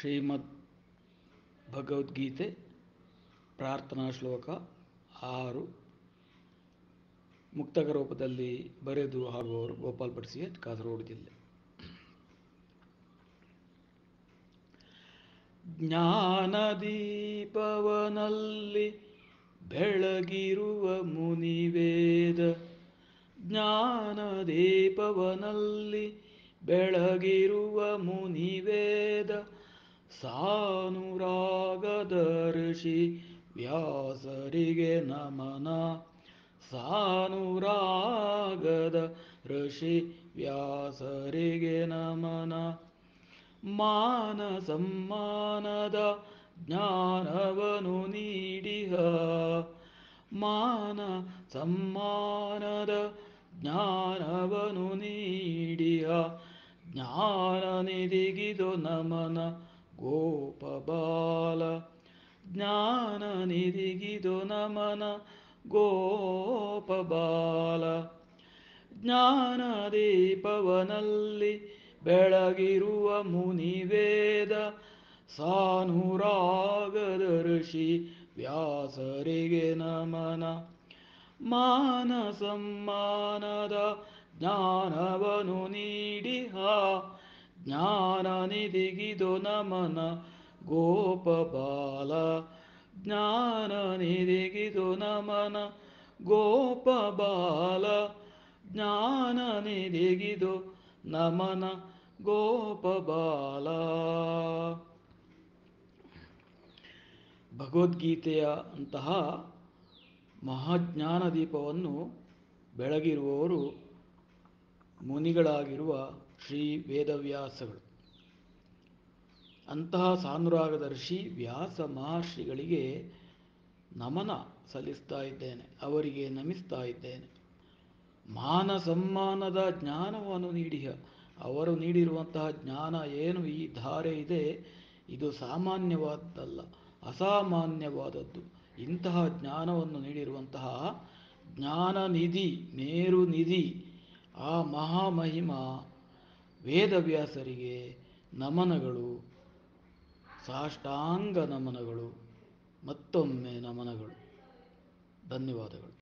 ಶ್ರೀಮದ್ ಭಗವದ್ಗೀತೆ ಪ್ರಾರ್ಥನಾ ಶ್ಲೋಕ ಆರು. ಮುಕ್ತಕ ರೂಪದಲ್ಲಿ ಬರೆದು ಹಾಡುವವರು ಗೋಪಾಲ್ ಭಟ್ಸಿಯಟ್ ಕಾಸರಗೋಡು ಜಿಲ್ಲೆ. ಜ್ಞಾನದೀಪವನಲ್ಲಿ ಬೆಳಗಿರುವ ಮುನಿವೇದ, ಜ್ಞಾನದೀಪವನಲ್ಲಿ ಬೆಳಗಿರುವ ಮುನಿವೇದ ಸಾನುರಾಗದ ಋಷಿ ವ್ಯಾಸರಿಗೆ ನಮನ. ಸಾನುರಾಗದ ಋಷಿ ವ್ಯಾಸರಿಗೆ ನಮನ. ಮಾನ ಸಮ್ಮಾನದ ಜ್ಞಾನವನು ನೀಡಿಹ. ಮಾನ ಸಮ್ಮಾನದ ಜ್ಞಾನವನು ನೀಡಿಹ. ಜ್ಞಾನ ನಿಧಿಗಿದು ನಮನ ಗೋಪಬಾಲ ಜ್ಞಾನ ನಿರಿಗಿದು ನಮನ ಗೋಪಬಾಲ ಜ್ಞಾನ ದೀಪವನಲ್ಲಿ ಬೆಳಗಿರುವ ಮುನಿವೇದ ಸಾನುರಾಗದ ಋಷಿ ವ್ಯಾಸರಿಗೆ ನಮನ ಮಾನ ಸಮ್ಮಾನದ ಜ್ಞಾನವನು ನೀಡಿಹ ಜ್ಞಾನ ನಿಧಿಗಿದು ನಮನ ಗೋಪಬಾಲ. ಜ್ಞಾನ ನಿಧಿಗಿದು ನಮನ ಗೋಪಬಾಲ. ಜ್ಞಾನ ನಿಧಿಗಿದು ನಮನ ಗೋಪಬಾಲ. ಭಗವದ್ಗೀತೆಯ ಅಂತಹ ಮಹಾಜ್ಞಾನ ದೀಪವನ್ನು ಬೆಳಗಿರುವವರು ಮುನಿಗಳಾಗಿರುವ ಶ್ರೀ ವೇದವ್ಯಾಸಗಳು. ಅಂತಹ ಋಷಿ ವ್ಯಾಸ ಮಹರ್ಷಿಗಳಿಗೆ ನಮನ ಸಲ್ಲಿಸ್ತಾ ಇದ್ದೇನೆ, ಅವರಿಗೆ ನಮಿಸ್ತಾ ಇದ್ದೇನೆ. ಮಾನ ಸಮ್ಮಾನದ ಜ್ಞಾನವನ್ನು ನೀಡಿಯ ಅವರು ನೀಡಿರುವಂತಹ ಜ್ಞಾನ ಏನು ಈ ಧಾರೆ ಇದೆ, ಇದು ಸಾಮಾನ್ಯವಾದದ್ದಲ್ಲ, ಅಸಾಮಾನ್ಯವಾದದ್ದು. ಇಂತಹ ಜ್ಞಾನವನ್ನು ನೀಡಿರುವಂತಹ ಜ್ಞಾನ ನಿಧಿ ಮೇರು ನಿಧಿ, ಆ ಮಹಾಮಹಿಮ ವೇದವ್ಯಾಸರಿಗೆ ನಮನಗಳು ಸಾಷ್ಟಾಂಗ ನಮನಗಳು ಮತ್ತೊಮ್ಮೆ ನಮನಗಳು. ಧನ್ಯವಾದಗಳು.